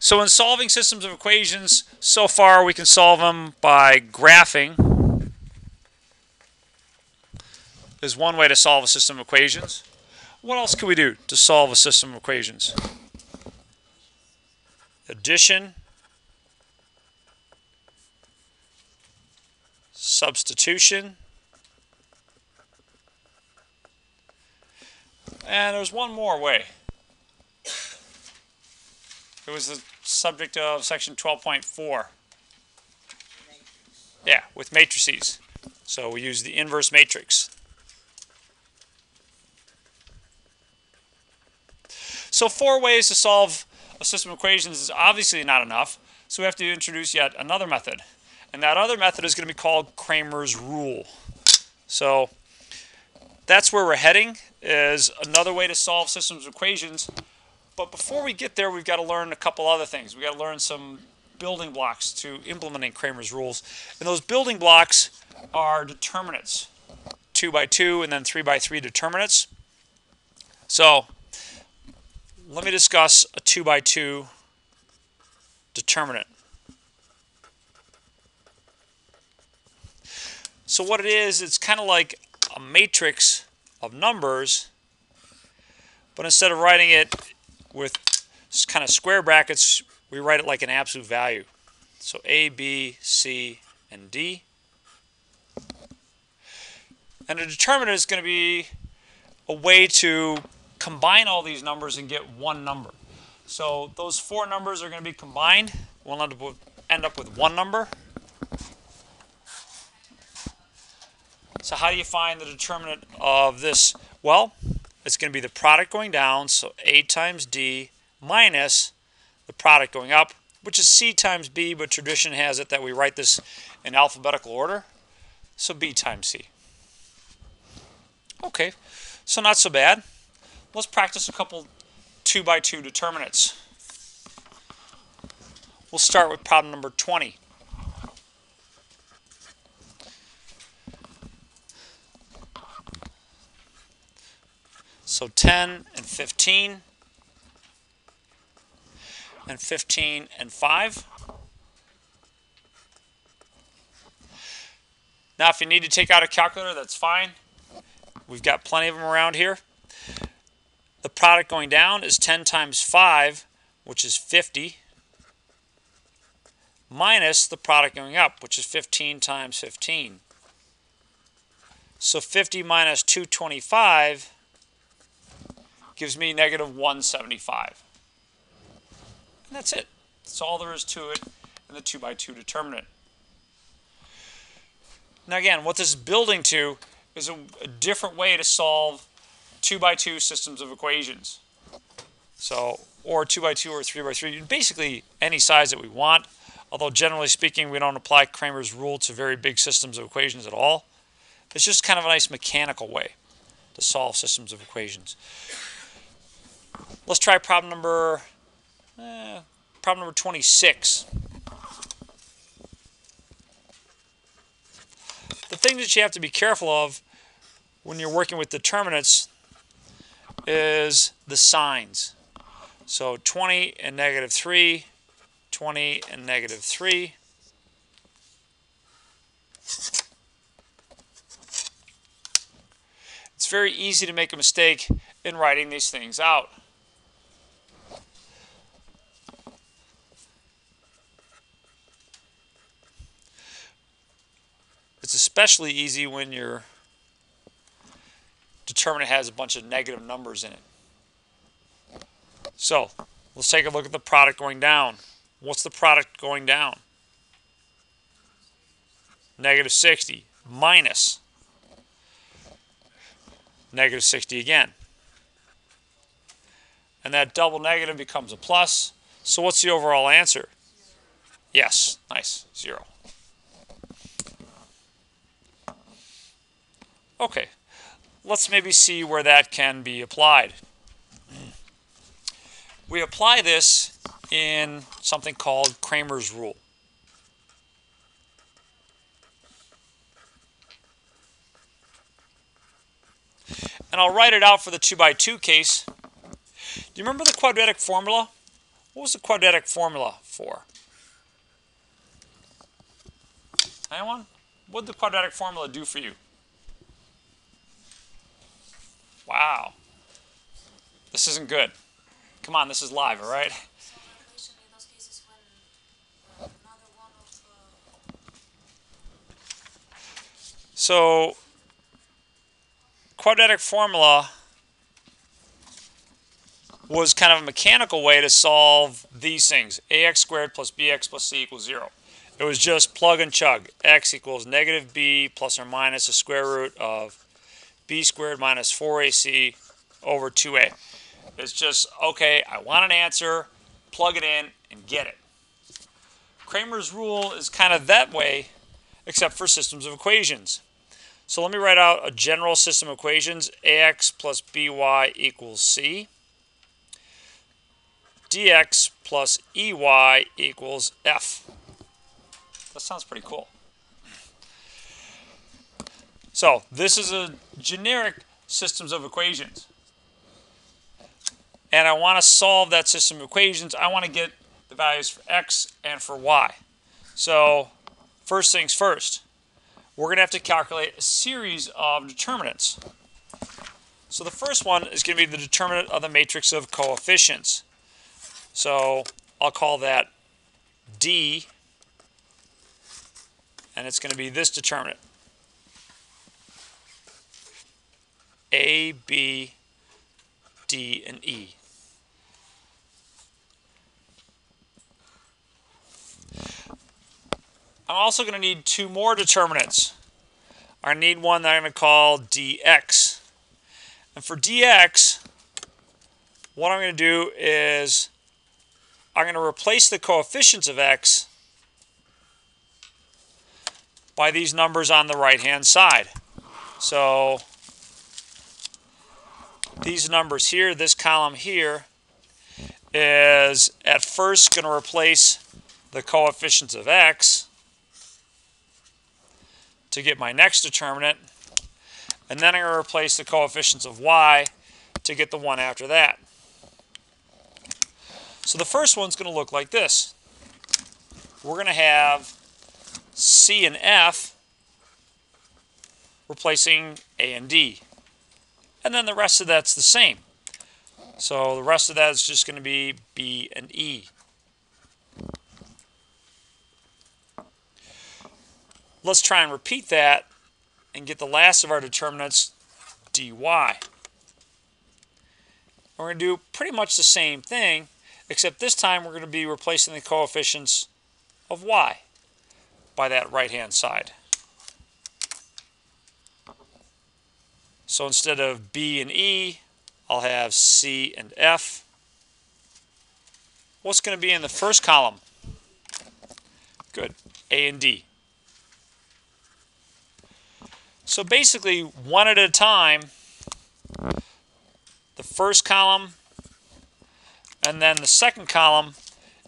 So in solving systems of equations, so far we can solve them by graphing is one way to solve a system of equations. What else can we do to solve a system of equations? Addition, substitution, and there's one more way. It was the subject of section 12.4. Yeah, with matrices. So we use the inverse matrix. So four ways to solve a system of equations is obviously not enough. So we have to introduce yet another method. And that other method is going to be called Cramer's rule. So that's where we're heading is another way to solve systems of equations but before we get there, we've got to learn a couple other things. We've got to learn some building blocks to implementing Cramer's rules. And those building blocks are determinants, 2 by 2 and then 3 by 3 determinants. So let me discuss a 2 by 2 determinant. So what it is, it's kind of like a matrix of numbers, but instead of writing it with kind of square brackets, we write it like an absolute value. So A, B, C, and D. And a determinant is going to be a way to combine all these numbers and get one number. So those four numbers are going to be combined. We'll end up with, end up with one number. So how do you find the determinant of this? Well, it's going to be the product going down, so A times D minus the product going up, which is C times B, but tradition has it that we write this in alphabetical order. So B times C. Okay, so not so bad. Let's practice a couple 2 by 2 determinants. We'll start with problem number 20. So 10 and 15 and 15 and 5. Now if you need to take out a calculator, that's fine. We've got plenty of them around here. The product going down is 10 times 5, which is 50, minus the product going up, which is 15 times 15. So 50 minus 225 gives me negative 175. And that's it. That's all there is to it in the 2 by 2 determinant. Now again, what this is building to is a, a different way to solve 2 by 2 systems of equations. So, or 2 by 2 or 3 by 3 basically any size that we want. Although generally speaking, we don't apply Cramer's rule to very big systems of equations at all. It's just kind of a nice mechanical way to solve systems of equations. Let's try problem number eh, problem number 26. The thing that you have to be careful of when you're working with determinants is the signs. So 20 and negative 3, 20 and negative 3. It's very easy to make a mistake in writing these things out. It's especially easy when your determinant has a bunch of negative numbers in it. So let's take a look at the product going down. What's the product going down? Negative 60 minus negative 60 again. And that double negative becomes a plus. So what's the overall answer? Yes, nice, zero. Okay, let's maybe see where that can be applied. We apply this in something called Cramer's rule. And I'll write it out for the 2 by 2 case. Do you remember the quadratic formula? What was the quadratic formula for? Anyone? What did the quadratic formula do for you? Wow. This isn't good. Come on, this is live, all right? So, quadratic formula was kind of a mechanical way to solve these things. ax squared plus bx plus c equals 0. It was just plug and chug. x equals negative b plus or minus the square root of b squared minus 4ac over 2a. It's just, okay, I want an answer, plug it in, and get it. Cramer's rule is kind of that way, except for systems of equations. So let me write out a general system of equations. ax plus by equals c dx plus ey equals f. That sounds pretty cool. So this is a generic systems of equations. And I want to solve that system of equations. I want to get the values for x and for y. So first things first, we're going to have to calculate a series of determinants. So the first one is going to be the determinant of the matrix of coefficients. So I'll call that D, and it's going to be this determinant. A, B, D, and E. I'm also going to need two more determinants. I need one that I'm going to call dx. And for dx, what I'm going to do is I'm going to replace the coefficients of x by these numbers on the right-hand side. So these numbers here, this column here, is at first going to replace the coefficients of x to get my next determinant. And then I'm going to replace the coefficients of y to get the one after that. So the first one's going to look like this. We're going to have C and F replacing A and D. And then the rest of that's the same. So the rest of that is just going to be B and E. Let's try and repeat that and get the last of our determinants, dy. We're going to do pretty much the same thing, except this time we're going to be replacing the coefficients of y by that right-hand side. So instead of B and E, I'll have C and F. What's going to be in the first column? Good, A and D. So basically, one at a time, the first column and then the second column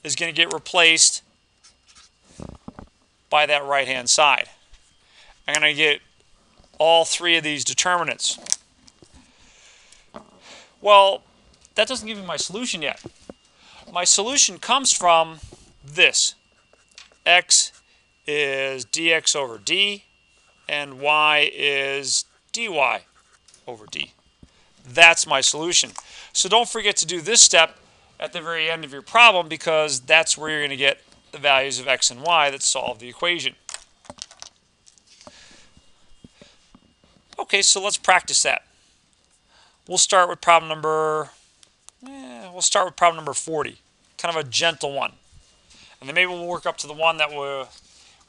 is going to get replaced by that right-hand side. I'm going to get all three of these determinants. Well, that doesn't give me my solution yet. My solution comes from this. x is dx over d, and y is dy over d. That's my solution. So don't forget to do this step at the very end of your problem because that's where you're going to get the values of x and y that solve the equation. Okay, so let's practice that. We'll start with problem number, eh, we'll start with problem number 40, kind of a gentle one. And then maybe we'll work up to the one that we,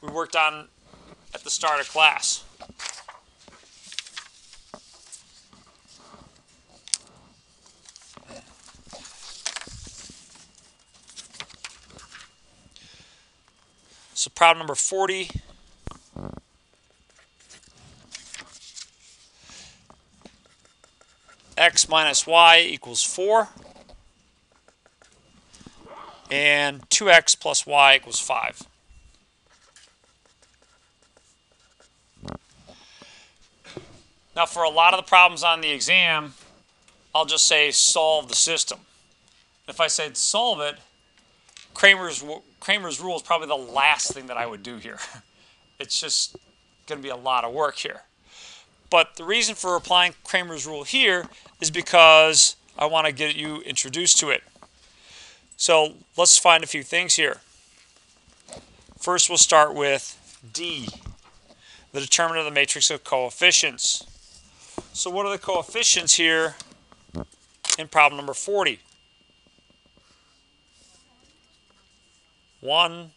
we worked on at the start of class. So problem number 40. X minus y equals 4. And 2x plus y equals 5. Now for a lot of the problems on the exam, I'll just say solve the system. If I said solve it, Cramer's Cramer's rule is probably the last thing that I would do here. It's just going to be a lot of work here. But the reason for applying Cramer's rule here is because I want to get you introduced to it. So let's find a few things here. First, we'll start with D, the determinant of the matrix of coefficients. So what are the coefficients here in problem number 40? 1. All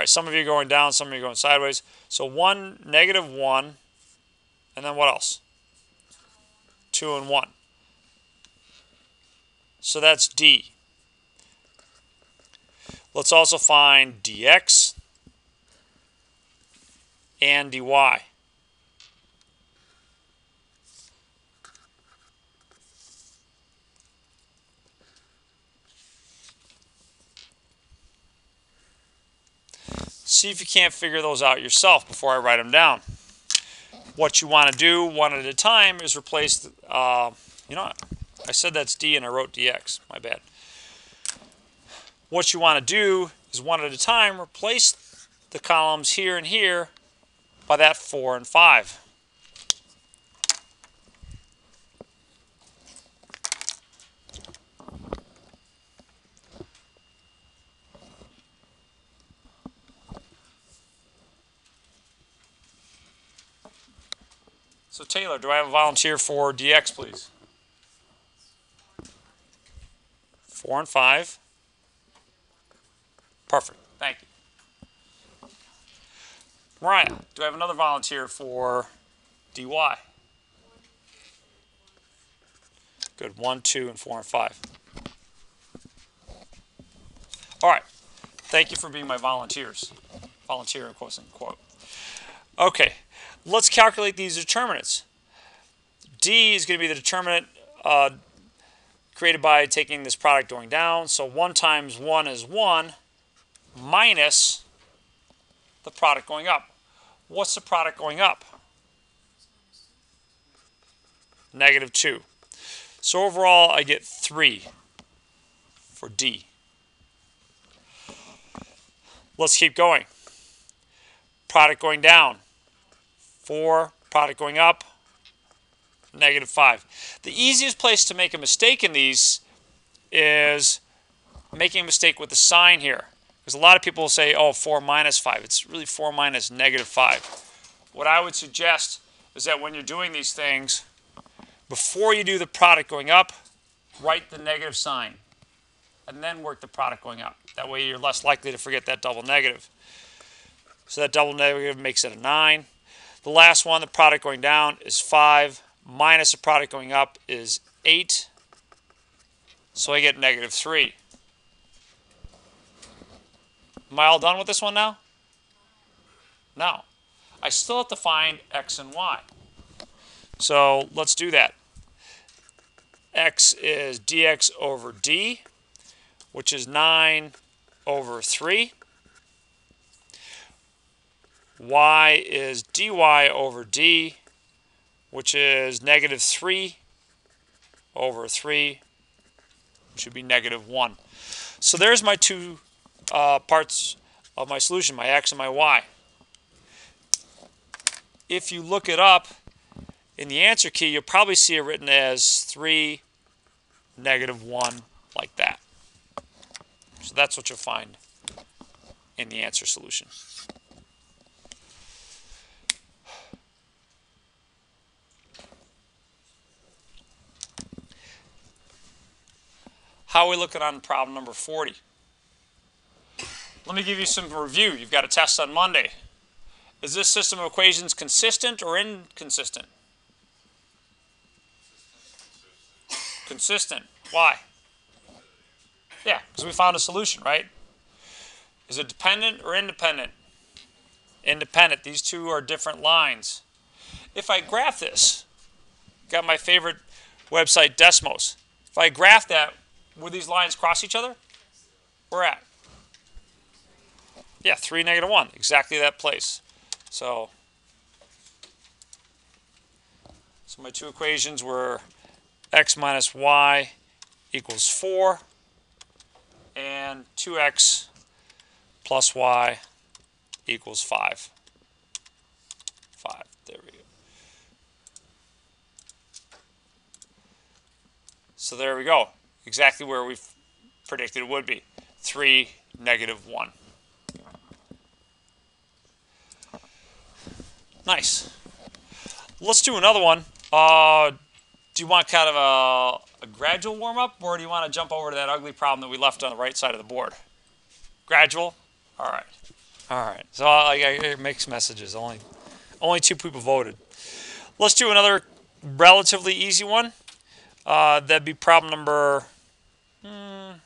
right, some of you are going down, some of you are going sideways. So 1, negative 1, and then what else? 2 and 1. So that's D. Let's also find dx and dy. See if you can't figure those out yourself before I write them down. What you want to do one at a time is replace, uh, you know, I said that's d and I wrote dx, my bad. What you want to do is one at a time replace the columns here and here by that 4 and 5. So Taylor, do I have a volunteer for DX, please? Four and five. Perfect. Thank you. Mariah, do I have another volunteer for DY? Good. One, two, and four and five. All right. Thank you for being my volunteers. Volunteer, of course, and quote. Okay let's calculate these determinants. D is going to be the determinant uh, created by taking this product going down. So 1 times 1 is 1 minus the product going up. What's the product going up? Negative 2. So overall, I get 3 for D. Let's keep going. Product going down. 4, product going up, negative 5. The easiest place to make a mistake in these is making a mistake with the sign here. Because a lot of people will say, oh, 4 minus 5. It's really 4 minus negative 5. What I would suggest is that when you're doing these things, before you do the product going up, write the negative sign. And then work the product going up. That way you're less likely to forget that double negative. So that double negative makes it a 9. The last one, the product going down, is 5 minus the product going up is 8. So I get negative 3. Am I all done with this one now? No. I still have to find x and y. So let's do that. x is dx over d, which is 9 over 3 y is dy over d, which is negative 3 over 3, which would be negative 1. So there's my two uh, parts of my solution, my x and my y. If you look it up in the answer key, you'll probably see it written as 3, negative 1, like that. So that's what you'll find in the answer solution. How are we looking on problem number 40? Let me give you some review. You've got a test on Monday. Is this system of equations consistent or inconsistent? Consistent. Why? Yeah, because we found a solution, right? Is it dependent or independent? Independent. These two are different lines. If I graph this, got my favorite website, Desmos. If I graph that, would these lines cross each other? Where at? Yeah, 3, negative 1. Exactly that place. So, so my two equations were x minus y equals 4 and 2x plus y equals 5. 5. There we go. So there we go. Exactly where we predicted it would be. 3, negative 1. Nice. Let's do another one. Uh, do you want kind of a, a gradual warm-up, or do you want to jump over to that ugly problem that we left on the right side of the board? Gradual? All right. All right. So I, I mixed messages. Only, only two people voted. Let's do another relatively easy one. Uh, that'd be problem number. Hmm,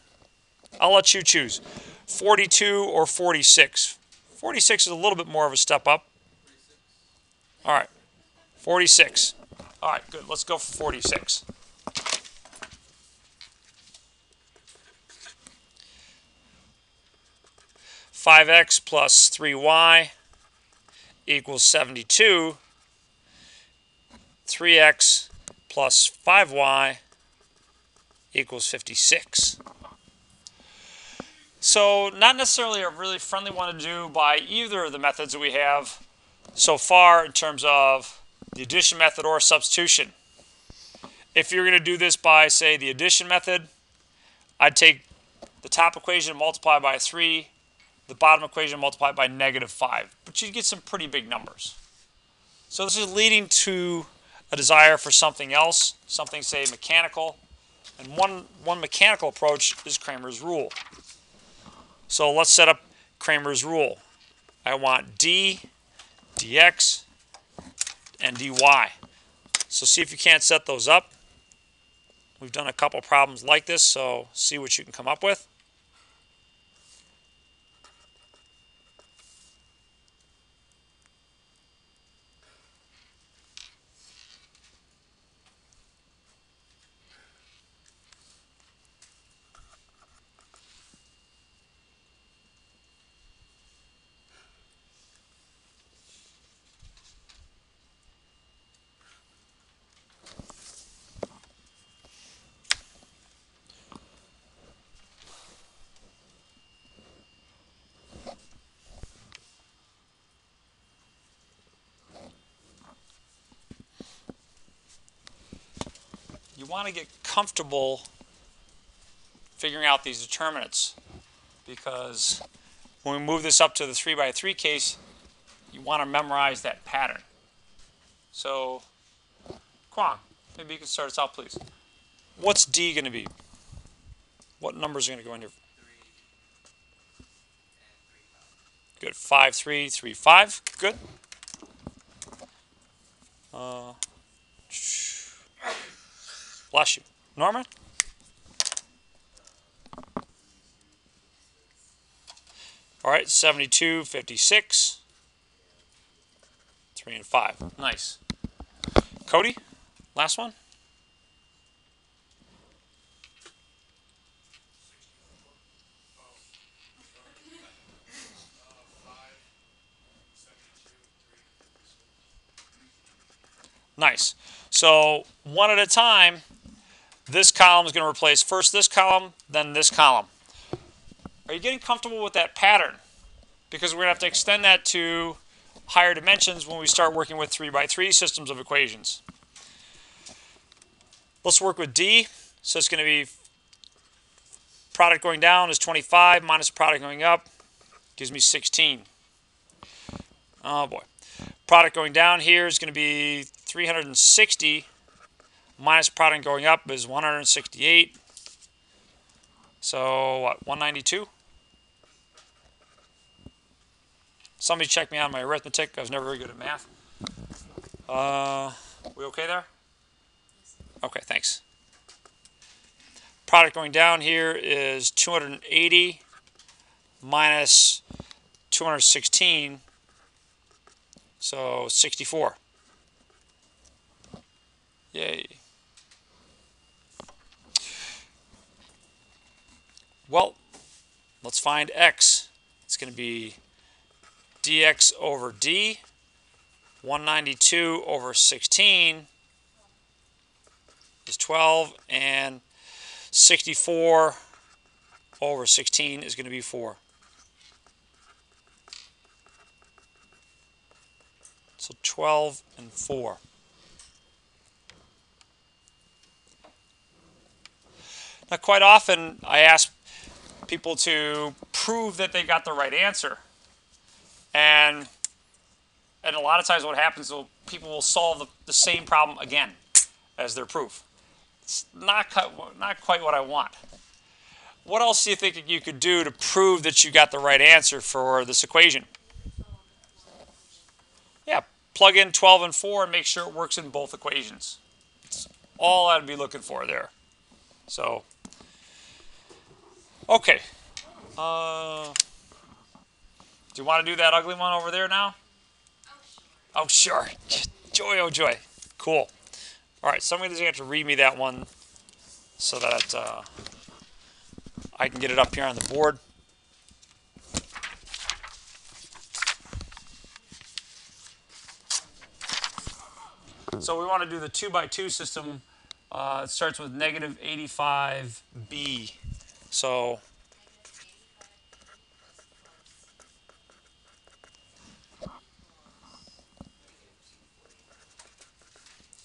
I'll let you choose. 42 or 46. 46 is a little bit more of a step up. All right. 46. All right, good. Let's go for 46. Five x plus three y equals 72. 3x plus 5y equals 56. So not necessarily a really friendly one to do by either of the methods that we have so far in terms of the addition method or substitution. If you're going to do this by, say, the addition method, I'd take the top equation multiply by 3, the bottom equation multiply by negative 5. But you'd get some pretty big numbers. So this is leading to a desire for something else, something, say, mechanical. And one, one mechanical approach is Cramer's rule. So let's set up Cramer's rule. I want d dx and dy. So see if you can't set those up. We've done a couple problems like this, so see what you can come up with. You want to get comfortable figuring out these determinants because when we move this up to the 3 by 3 case, you want to memorize that pattern. So, Kwong, maybe you can start us out, please. What's D going to be? What numbers are going to go in here? Good. 5, 3, 3, 5. Good. Uh, Bless you. Norman? All right, 72, 56, 3 and 5. Nice. Cody, last one. Nice. So one at a time, this column is going to replace first this column, then this column. Are you getting comfortable with that pattern? Because we're going to have to extend that to higher dimensions when we start working with 3 by 3 systems of equations. Let's work with D. So it's going to be product going down is 25 minus product going up gives me 16. Oh boy. Product going down here is going to be 360 minus product going up is 168. So what, 192? Somebody check me on my arithmetic. I was never very good at math. Uh, we okay there? Okay, thanks. Product going down here is 280 minus 216, so 64. Yay. Well, let's find x. It's going to be dx over d, 192 over 16 is 12, and 64 over 16 is going to be 4. So 12 and 4. Now, quite often I ask people to prove that they got the right answer. And and a lot of times what happens is people will solve the, the same problem again as their proof. It's not, not quite what I want. What else do you think you could do to prove that you got the right answer for this equation? Yeah, plug in 12 and 4 and make sure it works in both equations. That's all I'd be looking for there. So, okay. Uh, do you want to do that ugly one over there now? Oh, sure. Joy, oh, joy. Cool. All right, somebody's going to have to read me that one so that uh, I can get it up here on the board. So we want to do the 2 by 2 system. Uh, it starts with negative 85b. So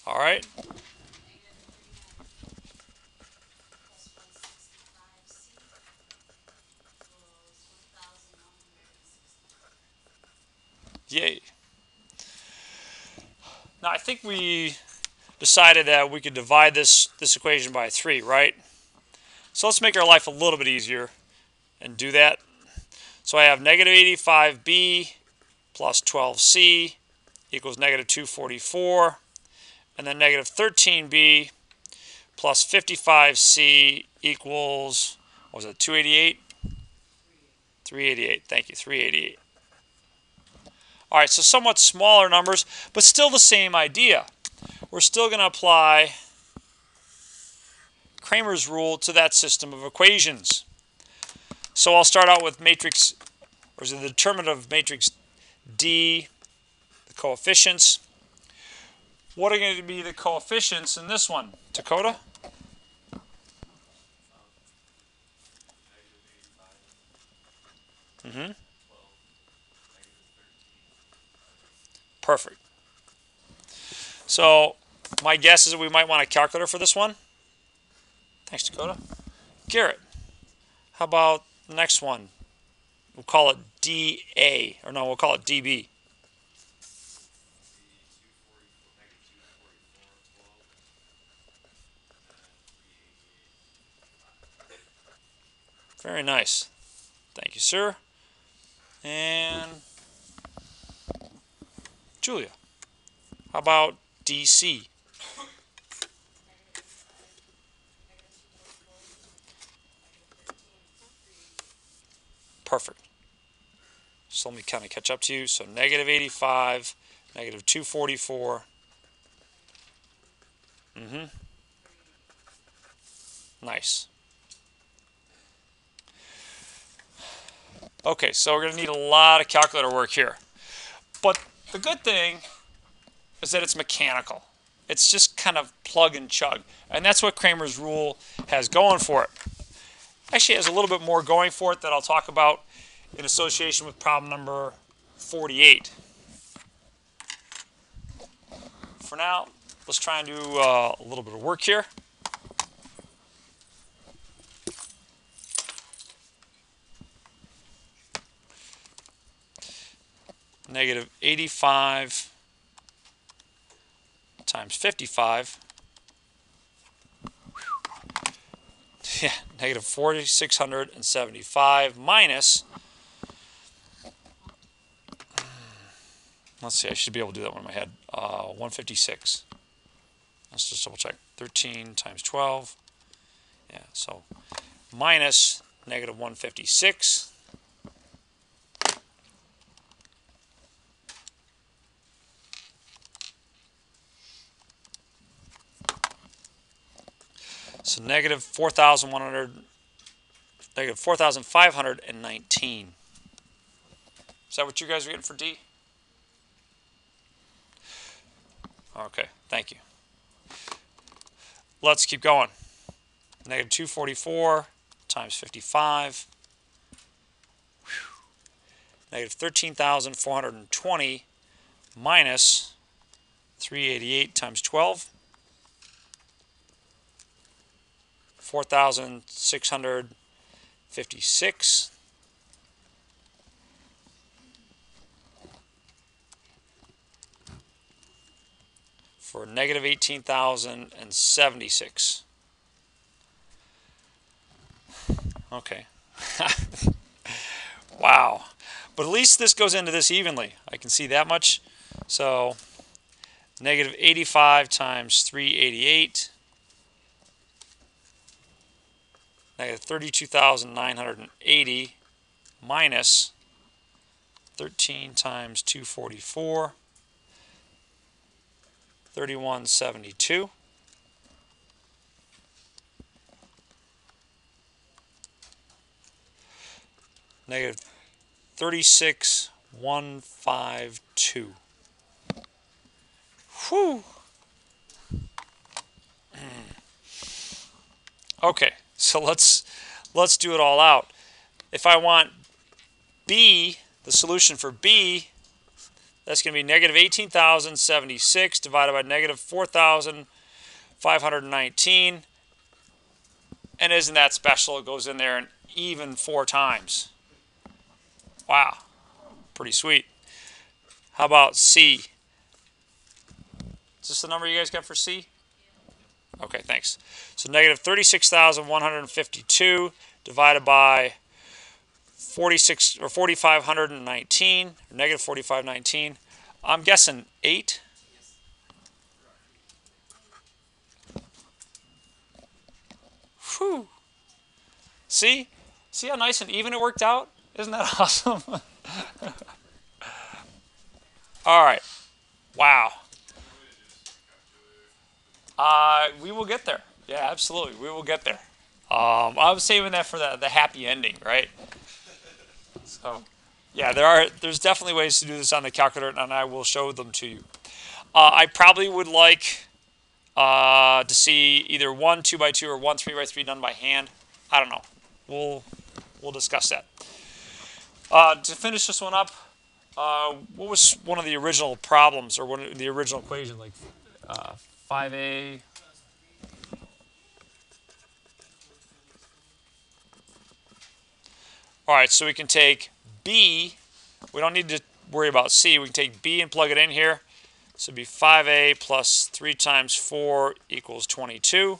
All right. Yay. Now I think we decided that we could divide this, this equation by 3, right? So let's make our life a little bit easier and do that. So I have negative 85b plus 12c equals negative 244 and then negative 13b plus 55c equals, what was it, 288? 388, thank you, 388. All right, so somewhat smaller numbers, but still the same idea. We're still going to apply Cramer's rule to that system of equations. So I'll start out with matrix, or is it the determinative matrix D, the coefficients. What are going to be the coefficients in this one? Dakota? Mm-hmm. Perfect. So my guess is that we might want a calculator for this one. Thanks, Dakota. Garrett, how about the next one? We'll call it DA, or no, we'll call it DB. Very nice. Thank you, sir. And Julia, how about DC? Perfect. So let me kind of catch up to you. So negative 85, negative 244. Mm-hmm. Nice. Okay, so we're going to need a lot of calculator work here. But the good thing is that it's mechanical. It's just kind of plug and chug. And that's what Cramer's rule has going for it. Actually, has a little bit more going for it that I'll talk about in association with problem number 48. For now, let's try and do uh, a little bit of work here. negative 85 times 55. Yeah, negative 4,675 minus, let's see, I should be able to do that one in my head, uh, 156. Let's just double check. 13 times 12. Yeah, so minus negative 156. So negative 4,100, negative 4,519. Is that what you guys are getting for D? Okay, thank you. Let's keep going. Negative 244 times 55. Negative 13,420 minus 388 times 12. 4,656. For negative 18,076. Okay. wow. But at least this goes into this evenly. I can see that much. So negative 85 times 388 negative 32,980 minus 13 times 244, 3172. Negative 36152. Whew. Okay. So let's let's do it all out. If I want B, the solution for B, that's going to be negative 18,076 divided by negative 4,519. And isn't that special? It goes in there and even four times. Wow, pretty sweet. How about C? Is this the number you guys got for C? Okay, thanks. So negative 36,152 divided by 46 or 4,519, negative 4,519. I'm guessing 8. Whew. See? See how nice and even it worked out? Isn't that awesome? All right. Wow. Uh, we will get there. Yeah, absolutely. We will get there. Um, I was saving that for the, the happy ending, right? So, yeah, there are there's definitely ways to do this on the calculator, and I will show them to you. Uh, I probably would like uh, to see either one two by two or one three by three done by hand. I don't know. We'll we'll discuss that. Uh, to finish this one up, uh, what was one of the original problems or one of the original equation like? Uh, 5A. All right, so we can take B. We don't need to worry about C. We can take B and plug it in here. So it'd be 5A plus 3 times 4 equals 22.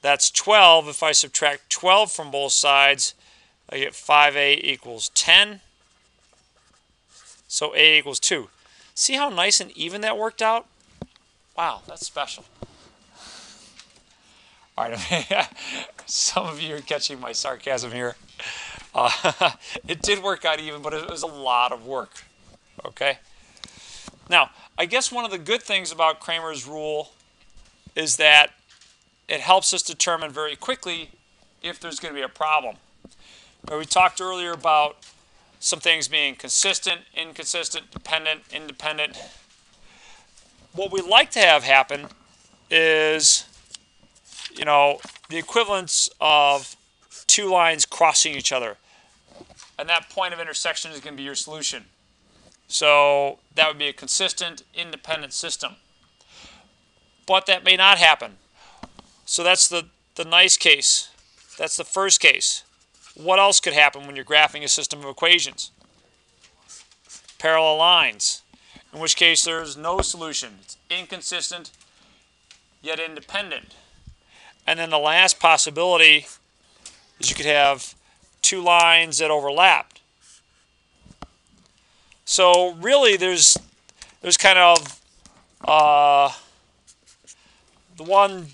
That's 12. If I subtract 12 from both sides, I get 5A equals 10. So A equals 2. See how nice and even that worked out? Wow, that's special. All right, some of you are catching my sarcasm here. Uh, it did work out even, but it was a lot of work. Okay? Now, I guess one of the good things about Cramer's rule is that it helps us determine very quickly if there's going to be a problem. We talked earlier about some things being consistent, inconsistent, dependent, independent what we like to have happen is, you know, the equivalence of two lines crossing each other. And that point of intersection is going to be your solution. So that would be a consistent, independent system. But that may not happen. So that's the, the nice case. That's the first case. What else could happen when you're graphing a system of equations? Parallel lines in which case there's no solution. It's inconsistent, yet independent. And then the last possibility is you could have two lines that overlapped. So really there's there's kind of uh, the one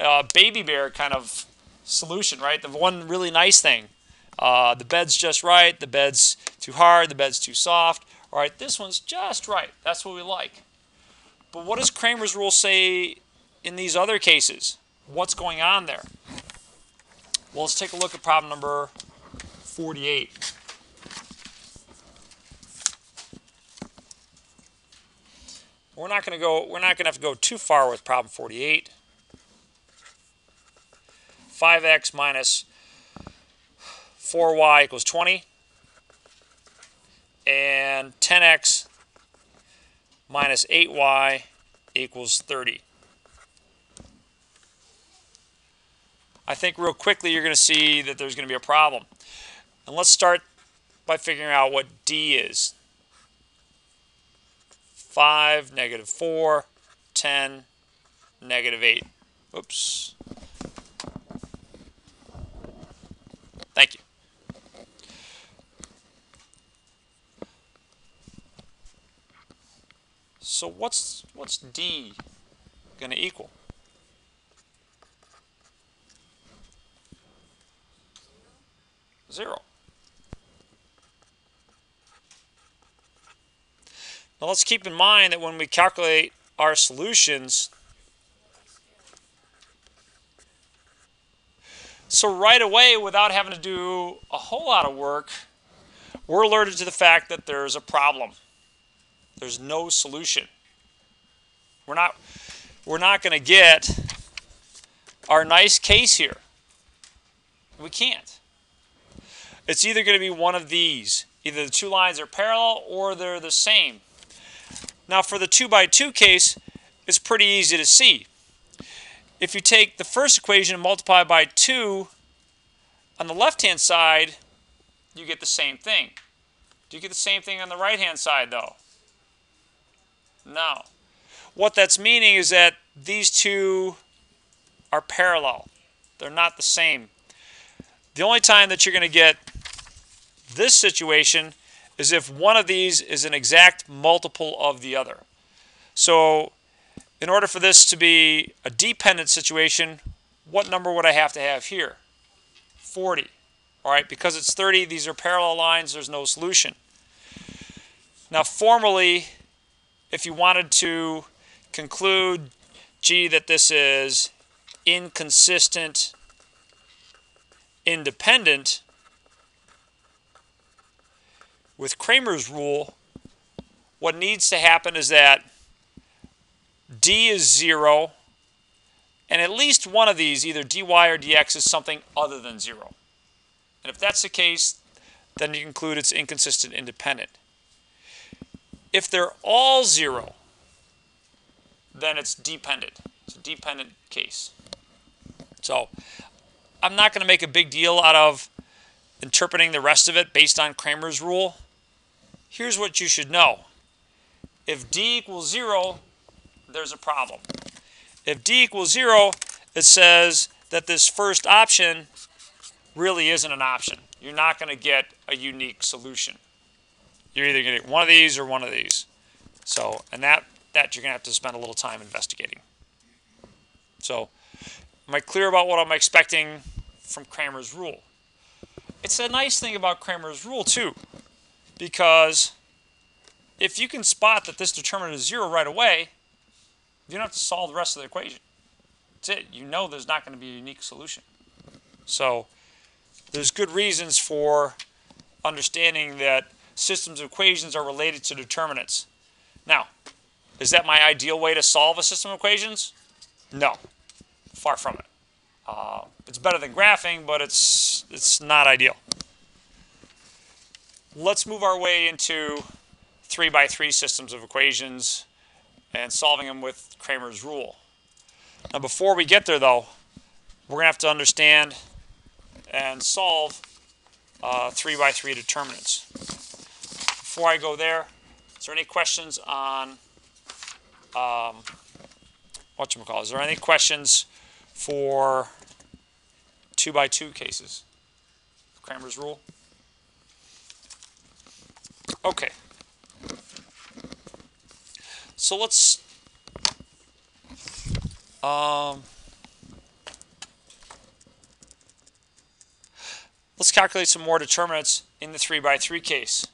uh, baby bear kind of solution, right? The one really nice thing. Uh, the bed's just right, the bed's too hard, the bed's too soft. All right, this one's just right. That's what we like. But what does Cramer's rule say in these other cases? What's going on there? Well, let's take a look at problem number 48. We're not going to go we're not going to have to go too far with problem 48. 5x minus 4y equals 20. And 10x minus 8y equals 30. I think real quickly you're going to see that there's going to be a problem. And let's start by figuring out what d is. 5, negative 4, 10, negative 8. Oops. Thank you. So what's what's d going to equal? Zero. Now let's keep in mind that when we calculate our solutions, so right away, without having to do a whole lot of work, we're alerted to the fact that there's a problem. There's no solution. We're not we're not going to get our nice case here. We can't. It's either going to be one of these. Either the two lines are parallel or they're the same. Now for the 2 by 2 case, it's pretty easy to see. If you take the first equation and multiply by 2, on the left-hand side, you get the same thing. Do you get the same thing on the right-hand side, though? No. What that's meaning is that these two are parallel. They're not the same. The only time that you're going to get this situation is if one of these is an exact multiple of the other. So in order for this to be a dependent situation, what number would I have to have here? 40. All right, because it's 30, these are parallel lines, there's no solution. Now formally, if you wanted to conclude, gee, that this is inconsistent, independent, with Cramer's rule, what needs to happen is that d is 0, and at least one of these, either dy or dx, is something other than 0. And if that's the case, then you conclude it's inconsistent independent. If they're all 0, then it's dependent. It's a dependent case. So I'm not going to make a big deal out of interpreting the rest of it based on Cramer's rule here's what you should know. If d equals 0, there's a problem. If d equals 0, it says that this first option really isn't an option. You're not going to get a unique solution. You're either going to get one of these or one of these. So, and that, that you're going to have to spend a little time investigating. So, am I clear about what I'm expecting from Cramer's rule? It's a nice thing about Cramer's rule, too because if you can spot that this determinant is zero right away, you don't have to solve the rest of the equation. That's it. You know there's not going to be a unique solution. So there's good reasons for understanding that systems of equations are related to determinants. Now, is that my ideal way to solve a system of equations? No, far from it. Uh, it's better than graphing, but it's it's not ideal let's move our way into three by three systems of equations and solving them with Cramer's rule. Now before we get there though, we're going to have to understand and solve uh, three by three determinants. Before I go there, is there any questions on um, whatchamacallit? Is there any questions for two by two cases? Cramer's rule? Okay. So let's um, let's calculate some more determinants in the 3 by 3 case.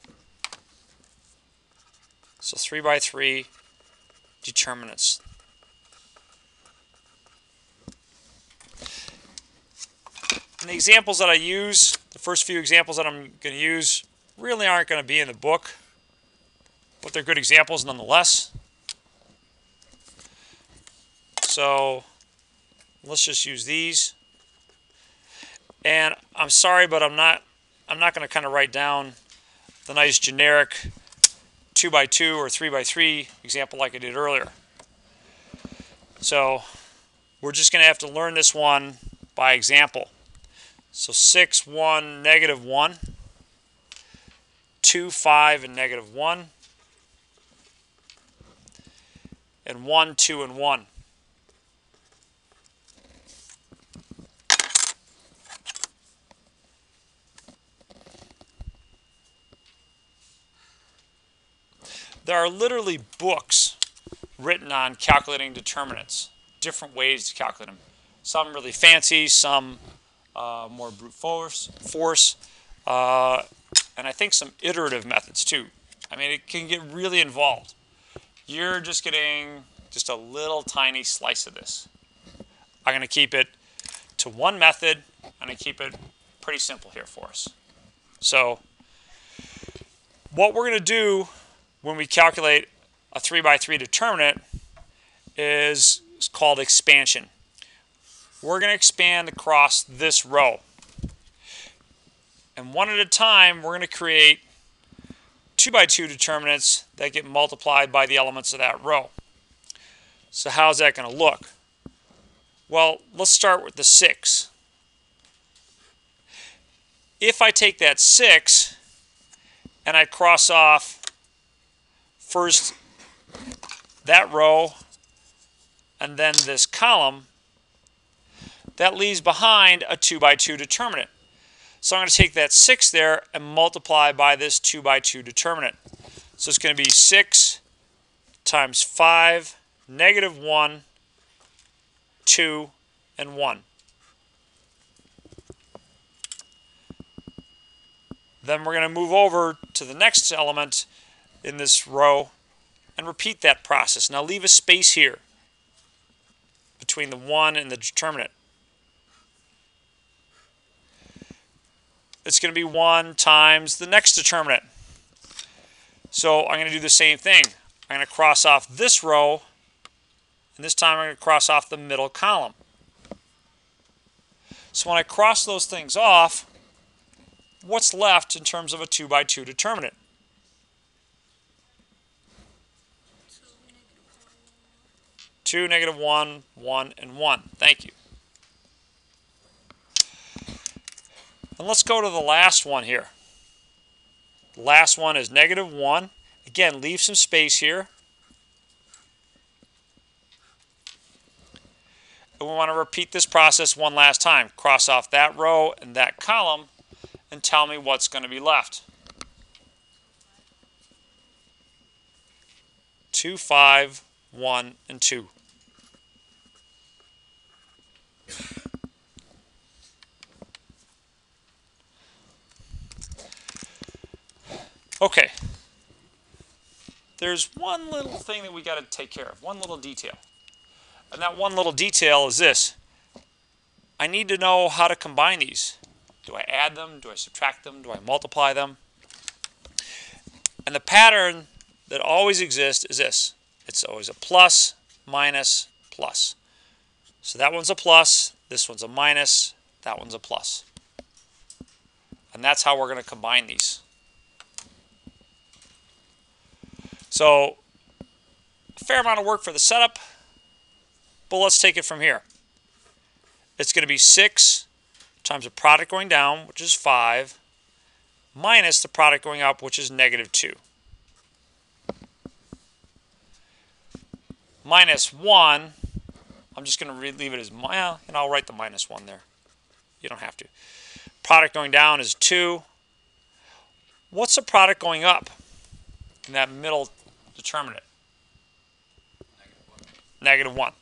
So 3 by 3 determinants. And the examples that I use, the first few examples that I'm going to use really aren't going to be in the book, but they're good examples nonetheless. So let's just use these. And I'm sorry, but I'm not I'm not going to kind of write down the nice generic 2 by 2 or 3 by 3 example like I did earlier. So we're just going to have to learn this one by example. So 6, 1, negative 1, 2, 5, and negative 1, and 1, 2, and 1. There are literally books written on calculating determinants, different ways to calculate them. Some really fancy, some uh, more brute force, force uh, and I think some iterative methods too. I mean, it can get really involved. You're just getting just a little tiny slice of this. I'm going to keep it to one method. And I'm going to keep it pretty simple here for us. So what we're going to do when we calculate a 3 by 3 determinant is called expansion. We're going to expand across this row. And one at a time, we're going to create 2 by 2 determinants that get multiplied by the elements of that row. So how's that going to look? Well, let's start with the 6. If I take that 6 and I cross off first that row and then this column, that leaves behind a 2 by 2 determinant. So I'm going to take that 6 there and multiply by this 2 by 2 determinant. So it's going to be 6 times 5, negative 1, 2, and 1. Then we're going to move over to the next element in this row and repeat that process. Now leave a space here between the 1 and the determinant. It's going to be 1 times the next determinant. So I'm going to do the same thing. I'm going to cross off this row, and this time I'm going to cross off the middle column. So when I cross those things off, what's left in terms of a 2 by 2 determinant? 2, negative 1, 1, and 1. Thank you. And let's go to the last one here. The last one is negative 1. Again, leave some space here. And we want to repeat this process one last time. Cross off that row and that column and tell me what's going to be left. 2, 5, 1, and 2. Okay. There's one little thing that we got to take care of, one little detail. And that one little detail is this. I need to know how to combine these. Do I add them? Do I subtract them? Do I multiply them? And the pattern that always exists is this. It's always a plus, minus, plus. So that one's a plus, this one's a minus, that one's a plus. And that's how we're going to combine these. So a fair amount of work for the setup, but let's take it from here. It's going to be 6 times the product going down, which is 5, minus the product going up, which is negative 2. Minus 1, I'm just going to leave it as, well, and I'll write the minus 1 there. You don't have to. Product going down is 2. What's the product going up in that middle determinant? Negative 1.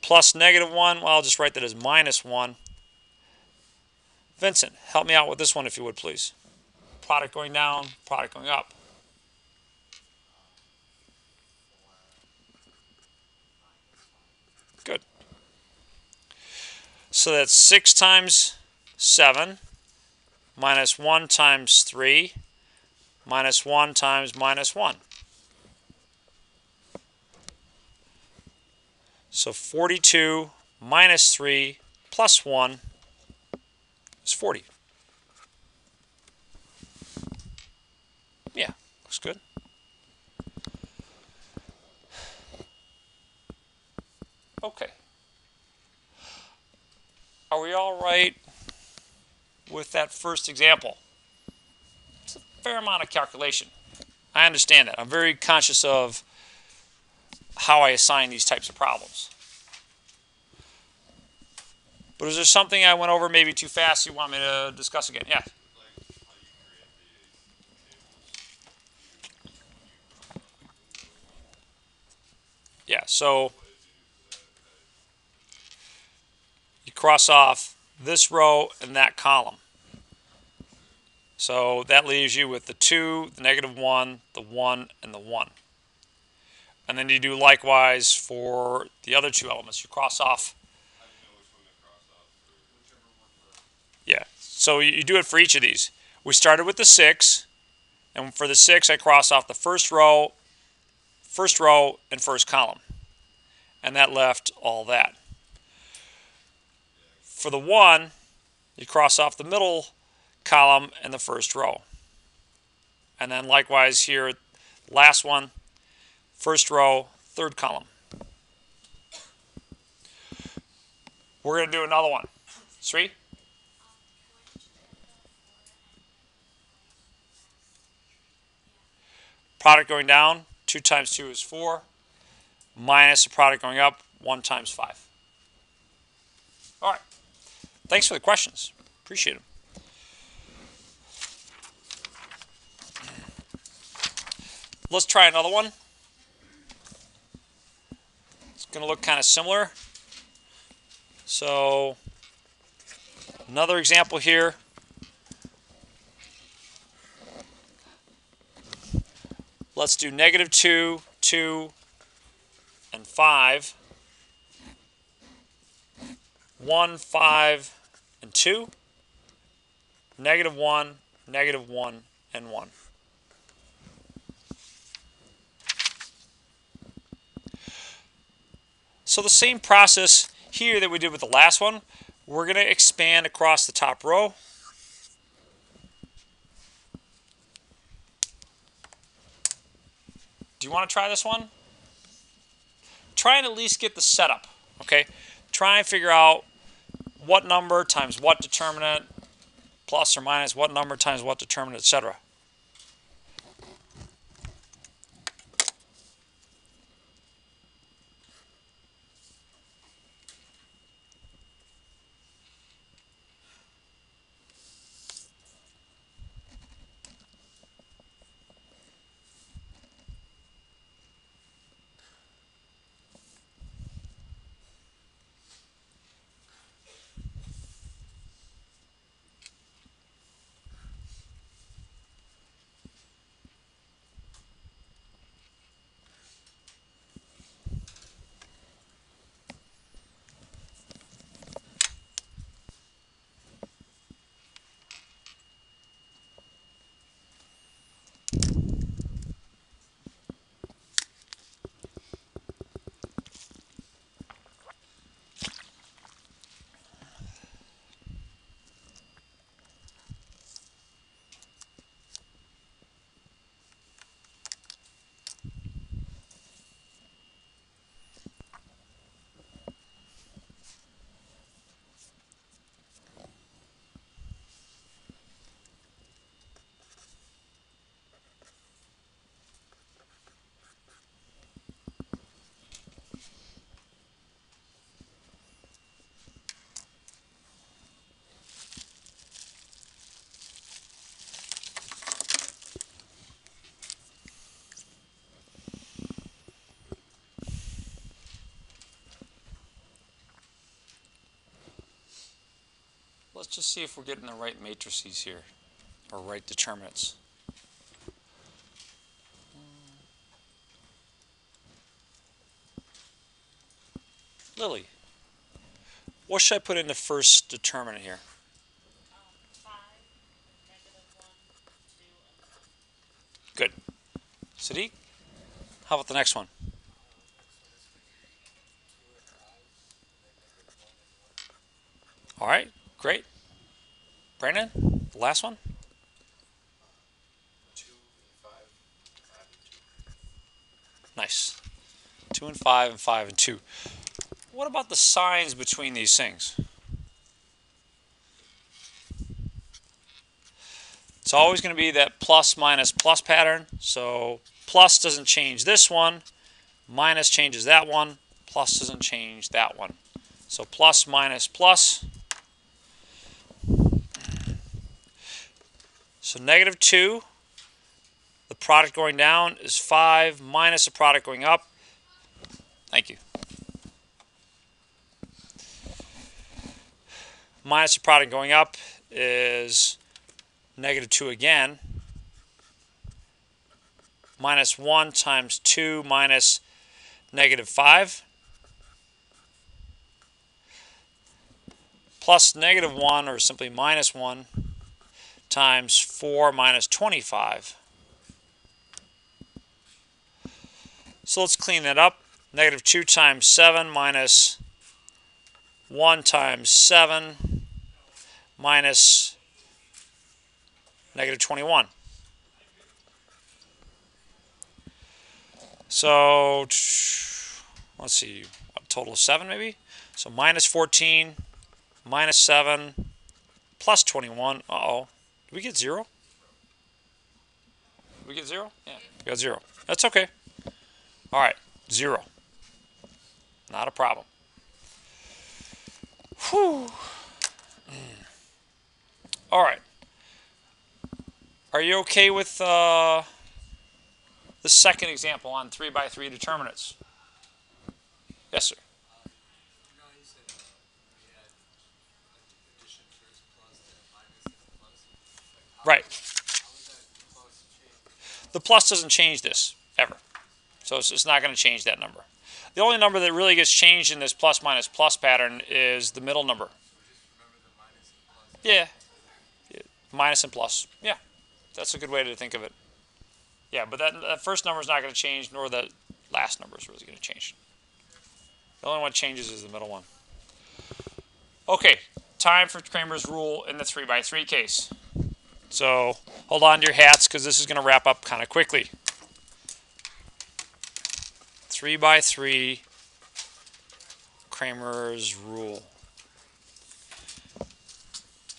Plus negative 1, well, I'll just write that as minus 1. Vincent, help me out with this one if you would, please. Product going down, product going up. Good. So that's 6 times 7 minus 1 times 3 minus 1 times minus 1. So 42 minus 3 plus 1 is 40. Yeah, looks good. Okay. Are we all right with that first example? Fair amount of calculation. I understand that. I'm very conscious of how I assign these types of problems. But is there something I went over maybe too fast you want me to discuss again? Yeah. Yeah, so you cross off this row and that column. So that leaves you with the 2, the negative 1, the 1, and the 1. And then you do likewise for the other two elements. You cross off. Yeah, so you do it for each of these. We started with the 6, and for the 6 I cross off the first row, first row, and first column. And that left all that. For the 1, you cross off the middle column and the first row. And then likewise here, last one, first row, third column. We're going to do another one. Three. Product going down, 2 times 2 is 4, minus the product going up, 1 times 5. All right. Thanks for the questions. Appreciate them. Let's try another one. It's going to look kind of similar. So, another example here. Let's do negative 2, 2, and 5. 1, 5, and 2. Negative 1, negative 1, and 1. So the same process here that we did with the last one, we're going to expand across the top row. Do you want to try this one? Try and at least get the setup, okay? Try and figure out what number times what determinant, plus or minus what number times what determinant, etc. Let's just see if we're getting the right matrices here, or right determinants. Lily, what should I put in the first determinant here? Good. Sadiq, how about the next one? All right, great. Brandon, the last one? Nice. 2 and 5 and 5 and 2. What about the signs between these things? It's always going to be that plus minus plus pattern. So plus doesn't change this one, minus changes that one, plus doesn't change that one. So plus minus plus. So negative 2, the product going down is 5 minus the product going up. Thank you. Minus the product going up is negative 2 again. Minus 1 times 2 minus negative 5. Plus negative 1, or simply minus 1, times 4 minus 25. So let's clean that up. Negative 2 times 7 minus 1 times 7 minus negative 21. So let's see, a total of 7 maybe? So minus 14, minus 7, plus 21. Uh-oh. Did we get 0? Did we get 0? Yeah, we got 0. That's okay. All right, 0. Not a problem. Whew. All right. Are you okay with uh, the second example on 3 by 3 determinants? Yes, sir. Right. The plus doesn't change this, ever. So it's, it's not going to change that number. The only number that really gets changed in this plus minus plus pattern is the middle number. Yeah. Minus and plus. Yeah. That's a good way to think of it. Yeah, but that, that first number is not going to change, nor the last number is really going to change. The only one that changes is the middle one. Okay, time for Cramer's rule in the 3 by 3 case. So hold on to your hats because this is going to wrap up kind of quickly. 3 by 3 Cramer's rule.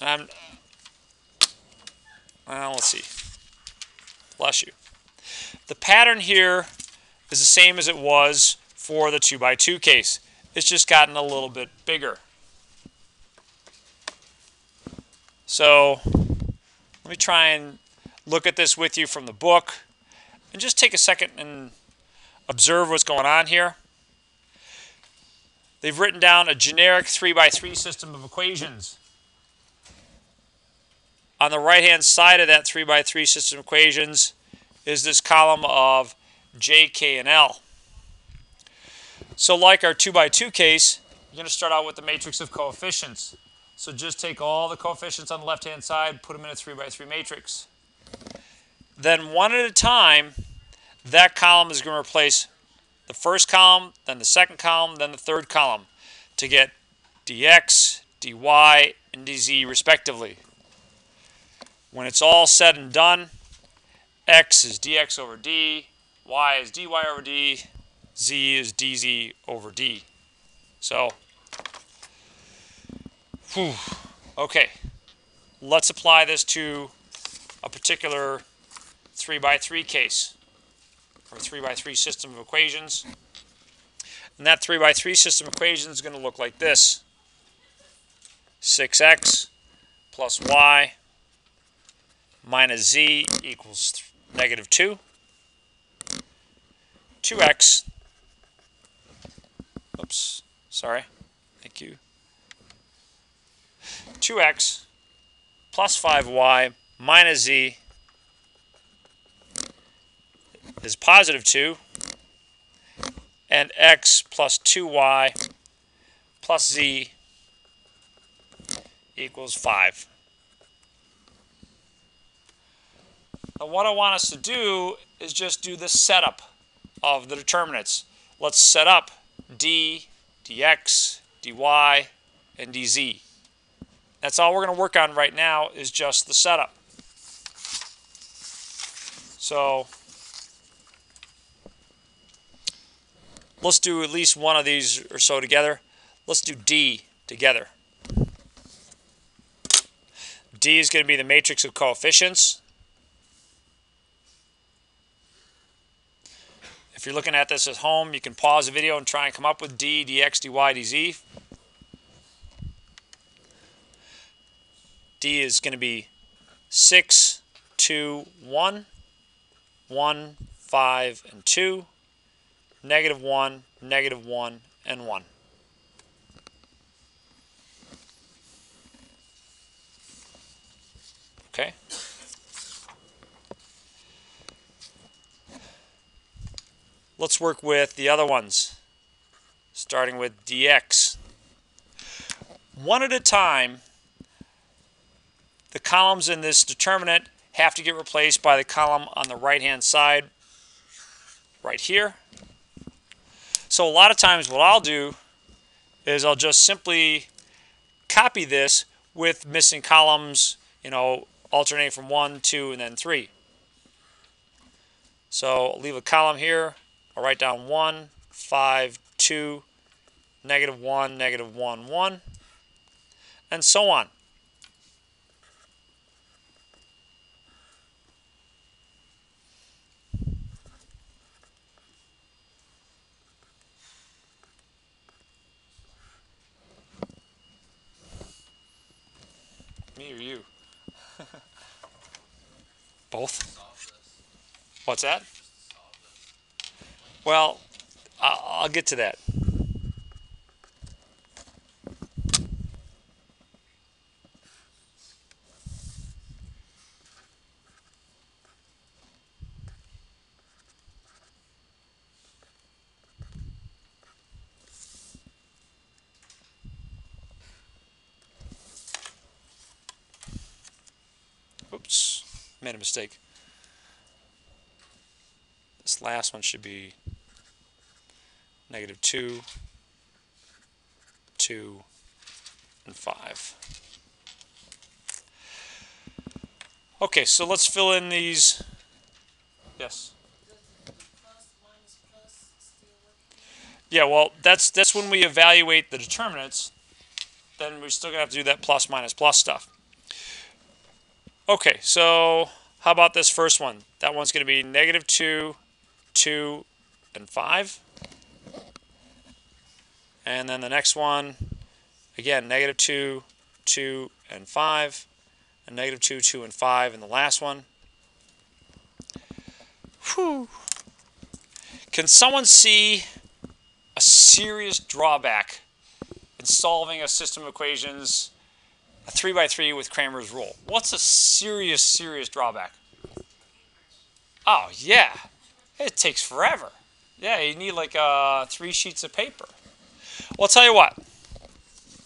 And I'm, well, let's see. Bless you. The pattern here is the same as it was for the 2 by 2 case. It's just gotten a little bit bigger. So let me try and look at this with you from the book and just take a second and observe what's going on here. They've written down a generic 3 by 3 system of equations. On the right-hand side of that 3 by 3 system of equations is this column of J, K, and L. So like our 2 by 2 case, you're going to start out with the matrix of coefficients. So just take all the coefficients on the left-hand side, put them in a 3 by 3 matrix. Then one at a time, that column is going to replace the first column, then the second column, then the third column to get dx, dy, and dz respectively. When it's all said and done, x is dx over d, y is dy over d, z is dz over d. So, whew, okay, let's apply this to a particular 3 by 3 case or 3 by 3 system of equations. And that 3 by 3 system equation is going to look like this. 6x plus y minus z equals negative 2. 2x, oops, sorry, thank you. 2x plus 5y minus z is positive 2, and x plus 2y plus z equals 5. Now what I want us to do is just do the setup of the determinants. Let's set up d, dx, dy, and dz. That's all we're going to work on right now is just the setup. So let's do at least one of these or so together. Let's do D together. D is going to be the matrix of coefficients. If you're looking at this at home, you can pause the video and try and come up with D, dx, dy, dz. D is going to be 6, 2, 1, 1, 5, and 2, negative 1, negative 1, and 1. Okay? Let's work with the other ones, starting with dx. One at a time, the columns in this determinant have to get replaced by the column on the right-hand side, right here. So a lot of times what I'll do is I'll just simply copy this with missing columns, you know, alternating from 1, 2, and then 3. So I'll leave a column here. I'll write down 1, 5, 2, negative 1, negative 1, 1, and so on. Me or you? Both? What's that? Well, I'll get to that. Oops, made a mistake. This last one should be negative 2, 2, and 5. Okay, so let's fill in these. Yes. Yeah, well, that's that's when we evaluate the determinants. Then we're still gonna have to do that plus minus plus stuff. Okay, so how about this first one? That one's gonna be negative two, two, and five. And then the next one, again, negative 2, 2, and 5. And negative 2, 2, and 5 And the last one. Whew. Can someone see a serious drawback in solving a system of equations, a 3 by 3 with Cramer's rule? What's a serious, serious drawback? Oh, yeah. It takes forever. Yeah, you need like uh, three sheets of paper. Well, tell you what.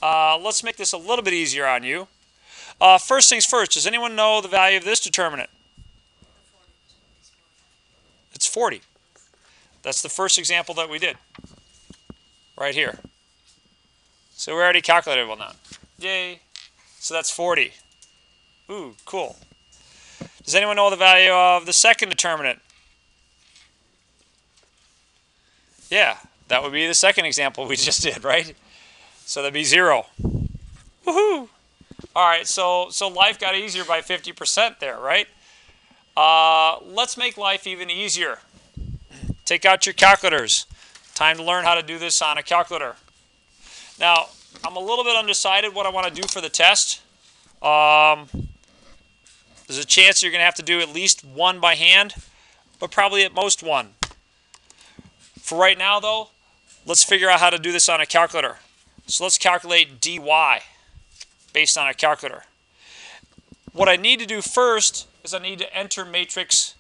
Uh, let's make this a little bit easier on you. Uh, first things first, does anyone know the value of this determinant? It's 40. That's the first example that we did. Right here. So we already calculated one now. Yay. So that's 40. Ooh, cool. Does anyone know the value of the second determinant? Yeah, that would be the second example we just did, right? So that'd be zero. Woohoo! All right, so so life got easier by 50% there, right? Uh, let's make life even easier. Take out your calculators. Time to learn how to do this on a calculator. Now, I'm a little bit undecided what I want to do for the test. Um, there's a chance you're going to have to do at least one by hand, but probably at most one. For right now, though, Let's figure out how to do this on a calculator. So let's calculate dy based on a calculator. What I need to do first is I need to enter matrix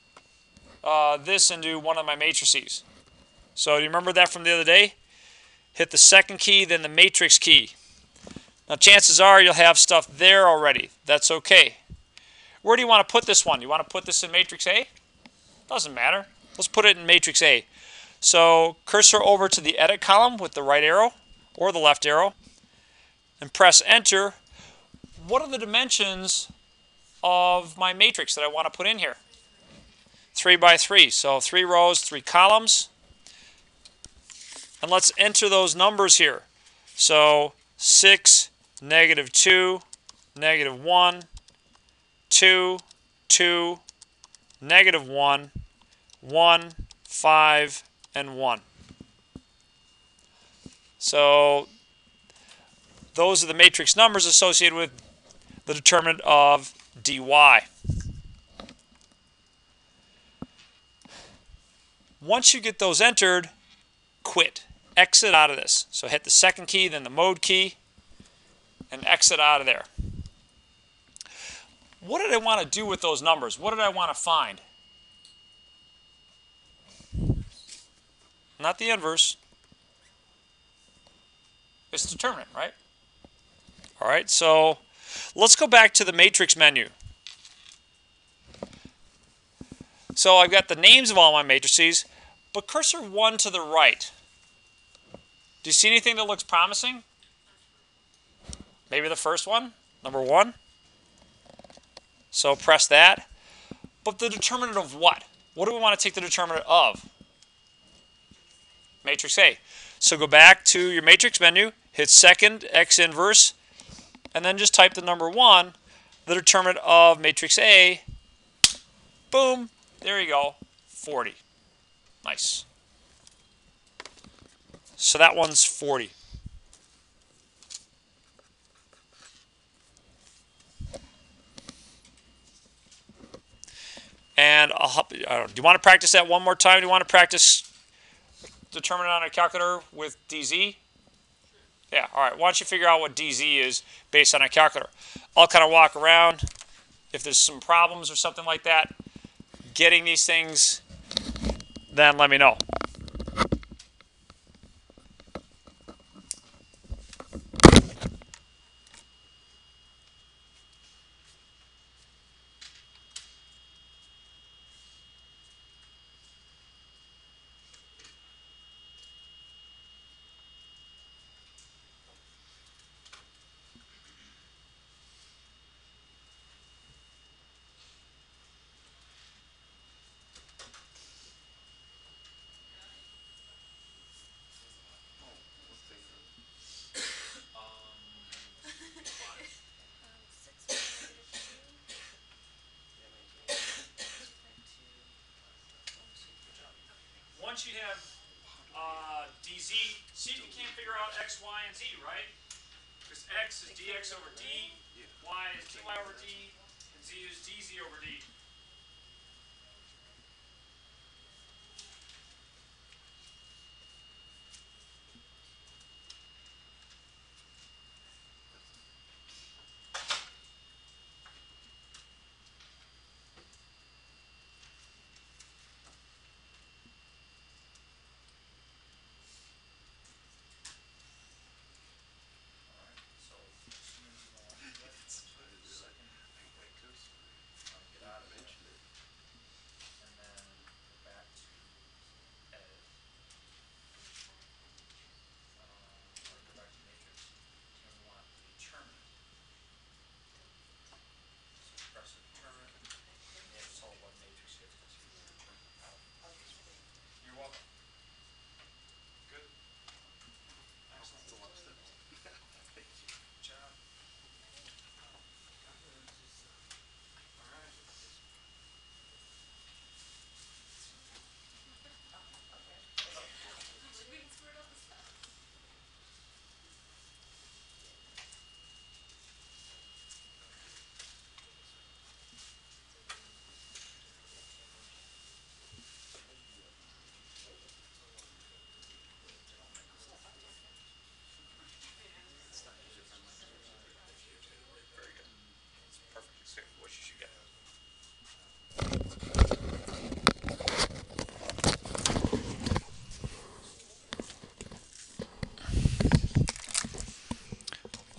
uh, this into one of my matrices. So do you remember that from the other day? Hit the second key, then the matrix key. Now chances are you'll have stuff there already. That's okay. Where do you want to put this one? You want to put this in matrix A? Doesn't matter. Let's put it in matrix A. So cursor over to the edit column with the right arrow or the left arrow and press enter. what are the dimensions of my matrix that I want to put in here? 3 by 3. So 3 rows, 3 columns. And let's enter those numbers here. So 6, negative 2, negative 1, 2, 2, negative 1, 1, 5, and 1. So those are the matrix numbers associated with the determinant of dy. Once you get those entered, quit. Exit out of this. So hit the second key, then the mode key, and exit out of there. What did I want to do with those numbers? What did I want to find? Not the inverse. It's determinant, right? All right, so let's go back to the matrix menu. So I've got the names of all my matrices, but cursor one to the right. Do you see anything that looks promising? Maybe the first one, number one. So press that. But the determinant of what? What do we want to take the determinant of? Matrix A. So go back to your matrix menu, hit second X inverse, and then just type the number one, the determinant of matrix A. Boom. There you go. 40. Nice. So that one's 40. And I'll, do you want to practice that one more time? Do you want to practice determinant on a calculator with DZ? Yeah, all right. Why don't you figure out what DZ is based on a calculator? I'll kind of walk around. If there's some problems or something like that, getting these things, then let me know.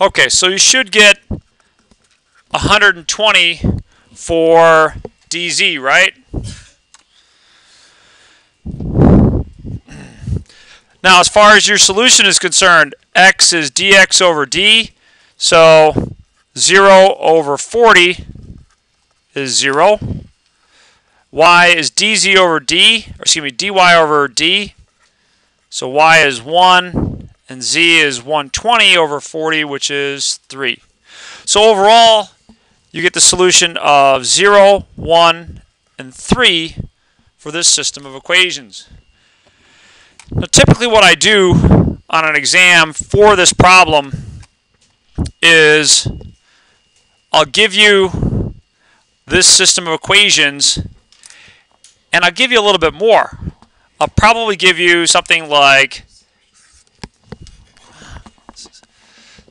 Okay, so you should get 120 for DZ, right? Now, as far as your solution is concerned, x is dx over d. So 0 over 40 is 0. y is dz over d, or excuse me, dy over d. So y is 1, and z is 120 over 40, which is 3. So overall, you get the solution of 0, 1, and 3 for this system of equations. Now typically what I do on an exam for this problem is I'll give you this system of equations and I'll give you a little bit more. I'll probably give you something like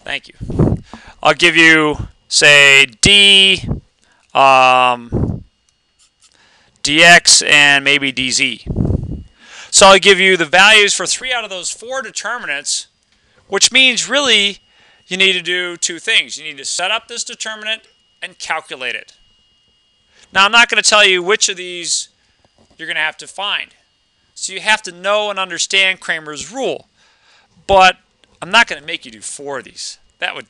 thank you. I'll give you say d um, dx and maybe dz. So I'll give you the values for three out of those four determinants, which means really you need to do two things. You need to set up this determinant and calculate it. Now I'm not going to tell you which of these you're going to have to find. So you have to know and understand Cramer's rule. But I'm not going to make you do four of these. That would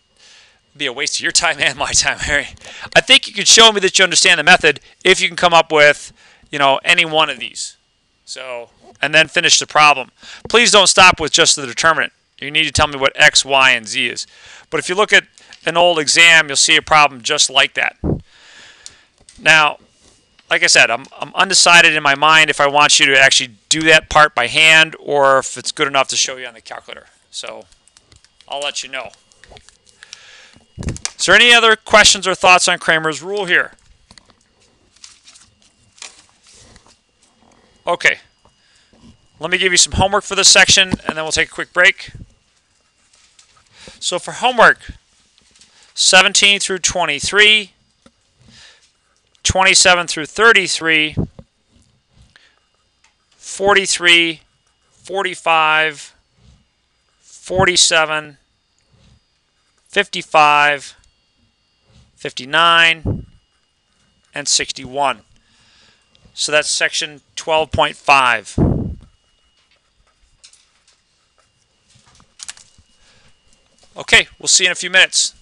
be a waste of your time and my time, Harry. I think you could show me that you understand the method if you can come up with, you know, any one of these. So, and then finish the problem. Please don't stop with just the determinant. You need to tell me what x, y, and z is. But if you look at an old exam, you'll see a problem just like that. Now, like I said, I'm, I'm undecided in my mind if I want you to actually do that part by hand or if it's good enough to show you on the calculator. So I'll let you know. Is there any other questions or thoughts on Cramer's rule here? Okay. Let me give you some homework for this section, and then we'll take a quick break. So for homework, 17 through 23, 27 through 33, 43, 45, 47, 55, 59, and 61. So that's section 12.5. Okay, we'll see you in a few minutes.